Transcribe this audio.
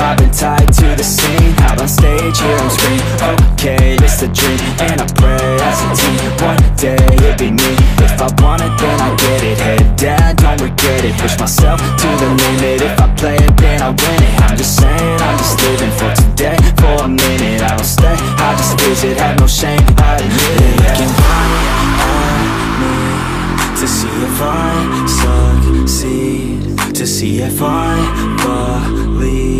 I've been tied to the scene. Out on stage, hear them scream Okay, it's a dream And I pray as a team. One day, it'll be me. If I want it, then I get it. Head down, don't regret it. Push myself to the limit. If I play it, then I win it. I'm just saying, I'm just living for today. For a minute, I don't stay. I just visit, have no shame, I admit it. Looking me To see if I succeed. To see if I believe